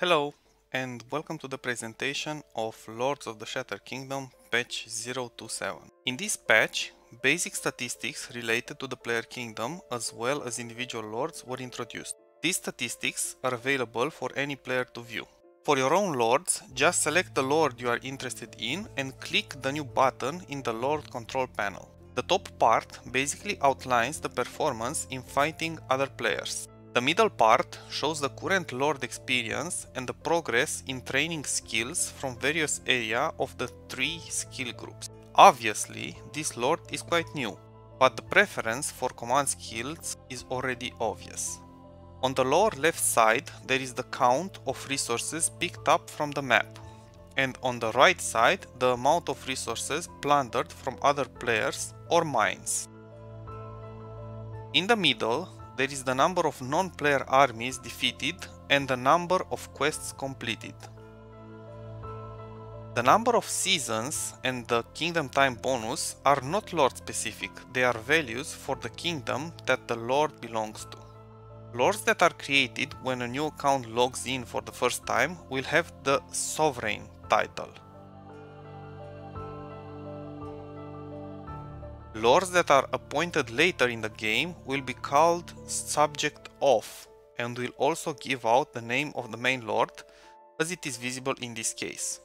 Hello and welcome to the presentation of Lords of the Shattered Kingdom patch 027. In this patch, basic statistics related to the player kingdom as well as individual lords were introduced. These statistics are available for any player to view. For your own lords, just select the lord you are interested in and click the new button in the lord control panel. The top part basically outlines the performance in fighting other players. The middle part shows the current lord experience and the progress in training skills from various area of the three skill groups. Obviously, this lord is quite new, but the preference for command skills is already obvious. On the lower left side there is the count of resources picked up from the map and on the right side the amount of resources plundered from other players or mines. In the middle there is the number of non-player armies defeated and the number of quests completed. The number of seasons and the kingdom time bonus are not lord specific, they are values for the kingdom that the lord belongs to. Lords that are created when a new account logs in for the first time will have the Sovereign title. Lords that are appointed later in the game will be called Subject of and will also give out the name of the main lord as it is visible in this case.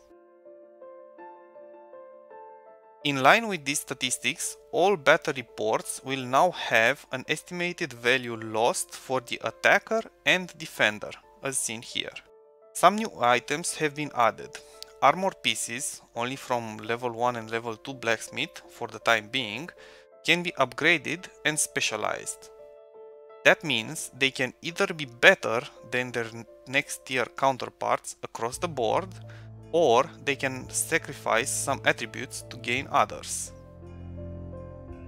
In line with these statistics, all battle reports will now have an estimated value lost for the attacker and defender, as seen here. Some new items have been added. Armor pieces, only from level 1 and level 2 blacksmith for the time being, can be upgraded and specialized. That means they can either be better than their next tier counterparts across the board, or they can sacrifice some attributes to gain others.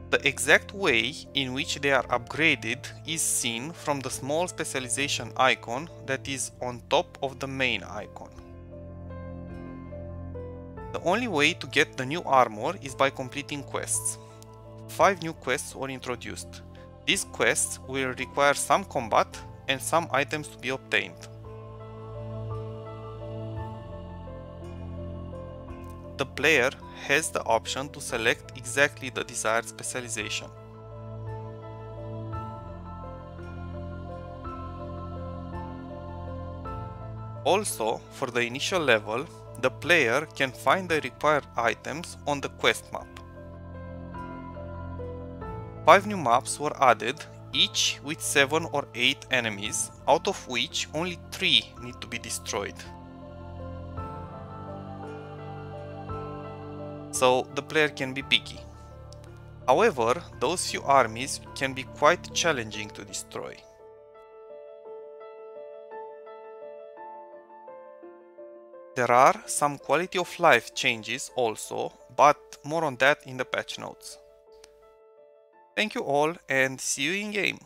The exact way in which they are upgraded is seen from the small specialization icon that is on top of the main icon. The only way to get the new armor is by completing quests. Five new quests were introduced. These quests will require some combat and some items to be obtained. the player has the option to select exactly the desired specialization. Also, for the initial level, the player can find the required items on the quest map. Five new maps were added, each with 7 or 8 enemies, out of which only 3 need to be destroyed. so the player can be picky. However, those few armies can be quite challenging to destroy. There are some quality of life changes also, but more on that in the patch notes. Thank you all and see you in game!